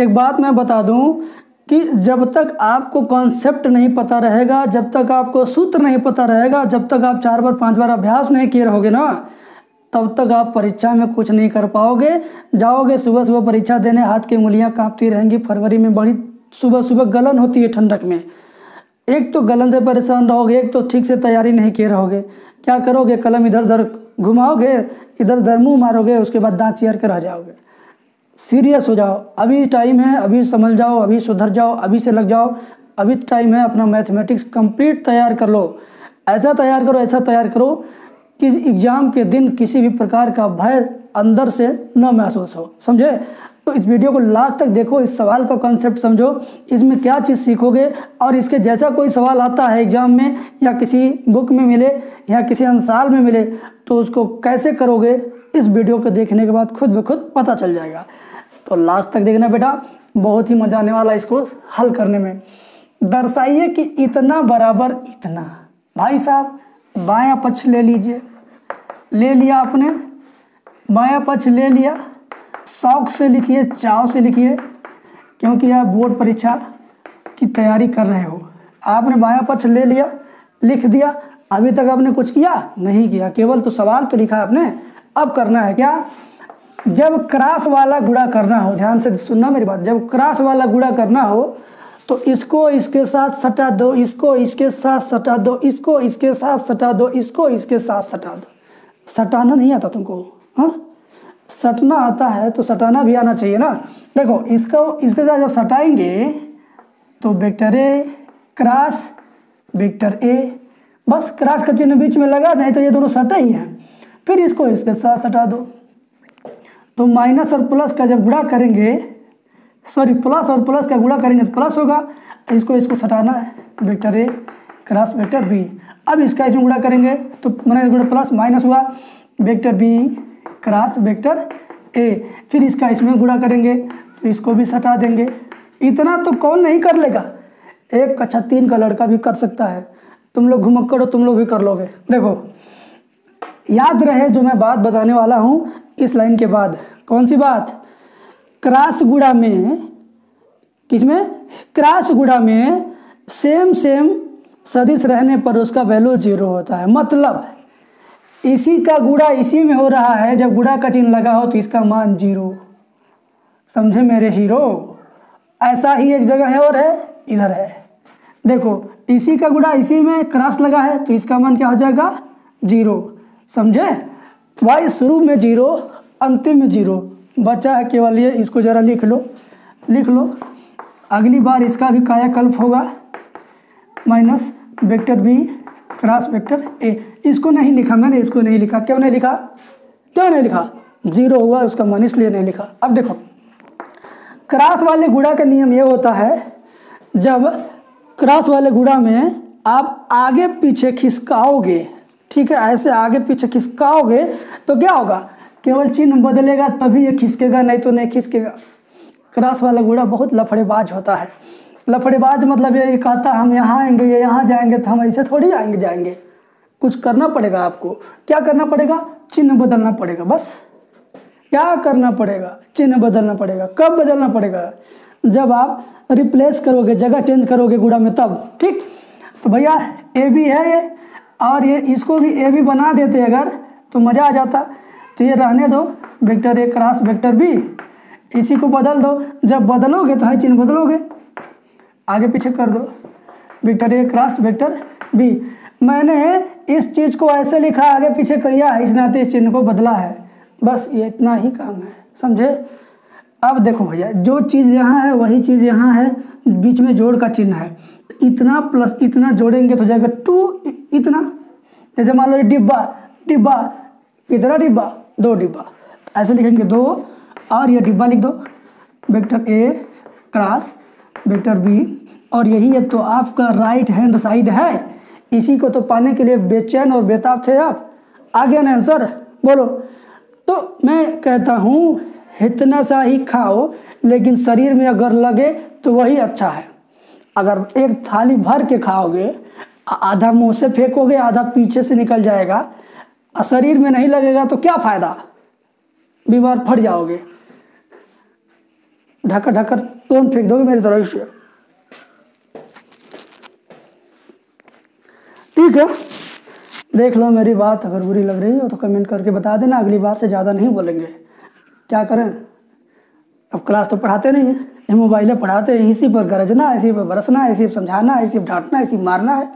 एक बात मैं बता दूँ कि जब तक आपको कॉन्सेप्ट नहीं पता रहेगा, जब तक आपको सूत्र नहीं पता रहेगा, जब तक आप चार बार, पाँच बार अभ्यास नहीं किए रहोगे ना, तब तक आप परीक्षा में कुछ नहीं कर पाओगे। जाओगे सुबह सुबह परीक्षा देने, हाथ की उंगलियाँ कांपती रहेंगी, फरवरी में बड़ी सुबह सुबह गलन होती है ठंडक में। एक तो गलन से परेशान रहोगे, एक तो ठीक से तैयारी नहीं किए रहोगे। क्या करोगे? कलम इधर उधर घुमाओगे इधर उधर मुँह मारोगे, उसके बाद दांत चीर कर रह जाओगे। सीरियस हो जाओ। अभी टाइम है, अभी समझ जाओ, अभी सुधर जाओ, अभी से लग जाओ। अभी टाइम है, अपना मैथमेटिक्स कंप्लीट तैयार कर लो। ऐसा तैयार करो, ऐसा तैयार करो कि एग्ज़ाम के दिन किसी भी प्रकार का भय अंदर से न महसूस हो। समझे? तो इस वीडियो को लास्ट तक देखो, इस सवाल का कॉन्सेप्ट समझो। इसमें क्या चीज़ सीखोगे? और इसके जैसा कोई सवाल आता है एग्ज़ाम में, या किसी बुक में मिले, या किसी अंसाल में मिले तो उसको कैसे करोगे? इस वीडियो को देखने के बाद खुद ब खुद पता चल जाएगा। तो लास्ट तक देखना बेटा, बहुत ही मज़ा आने वाला इसको हल करने में। दर्शाइए कि इतना बराबर इतना। भाई साहब, बाया पक्ष ले लीजिए। ले लिया आपने। बाया पक्ष ले लिया। शौक से लिखिए, चाव से लिखिए, क्योंकि आप बोर्ड परीक्षा की तैयारी कर रहे हो। आपने बाया पक्ष ले लिया, लिख दिया। अभी तक आपने कुछ किया? नहीं किया। केवल तो सवाल तो लिखा आपने। अब करना है क्या? जब क्रॉस वाला गुड़ा करना हो, ध्यान से सुनना मेरी बात, जब क्रॉस वाला गुड़ा करना हो तो इसको इसके साथ सटा दो, इसको इसके साथ सटा दो, इसको इसके साथ सटा दो, इसको इसके साथ सटा दो। सटाना नहीं आता तुमको हाँ? सटना आता है तो सटाना भी आना चाहिए ना। देखो, इसको, इसके साथ जब सटाएँगे तो vector A cross vector A बस क्रॉस का चिन्ह बीच में लगा, नहीं तो ये दोनों सटे ही हैं। फिर इसको इसके साथ सटा दो। तो माइनस और प्लस का जब गुड़ा करेंगे, सॉरी, प्लस और प्लस का गुड़ा करेंगे तो प्लस होगा। इसको इसको सटाना है, vector A cross vector B. अब इसका इसमें गुड़ा करेंगे तो माइनस गुणा प्लस माइनस हुआ, vector B cross vector A. फिर इसका इसमें गुड़ा करेंगे तो इसको भी सटा देंगे। इतना तो कौन नहीं कर लेगा। एक कक्षा तीन का लड़का भी कर सकता है। तुम लोग घुमक्कड़ हो तुम लोग भी कर लोगे। देखो याद रहे जो मैं बात बताने वाला हूँ इस लाइन के बाद। कौन सी बात? क्रास गुड़ा में किसमें क्रास गुड़ा में सेम सेम सदिश रहने पर उसका वैल्यू ज़ीरो होता है। मतलब इसी का गुड़ा इसी में हो रहा है। जब गुड़ा का चिन्ह लगा हो तो इसका मान ज़ीरो समझे मेरे हीरो? ऐसा ही एक जगह है और है, इधर है। देखो, इसी का गुड़ा इसी में क्रॉस लगा है तो इसका मान क्या हो जाएगा? ज़ीरो समझे? वाई शुरू में ज़ीरो, अंतिम में ज़ीरो। बचा है केवल ये, इसको ज़रा लिख लो लिख लो। अगली बार इसका भी कायाकल्प होगा। Minus vector B cross vector A. इसको नहीं लिखा मैंने, इसको नहीं लिखा। क्यों नहीं लिखा? क्यों नहीं लिखा? ज़ीरो हुआ, उसका मान इसलिए नहीं लिखा। अब देखो, क्रॉस वाले गुड़ा का नियम ये होता है, जब क्रॉस वाले गुड़ा में आप आगे पीछे खिसकाओगे ठीक है, ऐसे आगे पीछे खिसकाओगे तो क्या होगा? केवल चिन्ह बदलेगा, तभी ये खिसकेगा, नहीं तो नहीं खिसकेगा। क्रॉस वाला गुड़ा बहुत लफड़ेबाज होता है। लफड़ेबाज मतलब ये कहता, हम यहाँ आएँगे, ये यहाँ जाएँगे तो हम ऐसे थोड़ी आएँगे, जाएँगे। कुछ करना पड़ेगा आपको। क्या करना पड़ेगा? चिन्ह बदलना पड़ेगा, बस। क्या करना पड़ेगा? चिन्ह बदलना पड़ेगा। कब बदलना पड़ेगा? जब आप रिप्लेस करोगे, जगह चेंज करोगे गुड़ा में, तब। ठीक? तो भैया ए बी है ये। और ये इसको भी ए भी बना देते अगर तो मज़ा आ जाता। तो ये रहने दो vector A cross vector B इसी को बदल दो। जब बदलोगे तो है चिन्ह बदलोगे। आगे पीछे कर दो। Vector A cross vector B मैंने इस चीज़ को ऐसे लिखा, आगे पीछे किया इस नाते इस चिन्ह को बदला है। बस ये इतना ही काम है। समझे? अब देखो भैया, जो चीज़ यहाँ है, वही चीज़ यहाँ है, बीच में जोड़ का चिन्ह है। इतना प्लस इतना जोड़ेंगे तो जाएगा टू इतना? जैसे मान लो डिब्बा डिब्बा कितना डिब्बा, दो डिब्बा। ऐसे लिखेंगे दो, और ये डिब्बा लिख दो। Vector A cross vector B, और यही एक तो आपका राइट हैंड साइड है। इसी को तो पाने के लिए बेचैन और बेताब थे आप। आ गया ना आंसर बोलो। तो मैं कहता हूँ, इतना सा ही खाओ, लेकिन शरीर में अगर लगे तो वही अच्छा है। अगर एक थाली भर के खाओगे आधा मुँह से फेंकोगे, आधा पीछे से निकल जाएगा। शरीर में नहीं लगेगा तो क्या फ़ायदा? बीमार फट जाओगे। ढाकर ढाकर तुरंत फेंक दोगे मेरी तरफ़ से। ठीक है। देख लो मेरी बात, अगर बुरी लग रही हो तो कमेंट करके बता देना, अगली बार से ज़्यादा नहीं बोलेंगे। क्या करें? अब क्लास तो पढ़ाते नहीं हैं। ये मोबाइलें पढ़ाते हैं, इसी पर गरजना, इसी पर बरसना, इसी पर समझाना, इसी पर डांटना, इसी मारना है।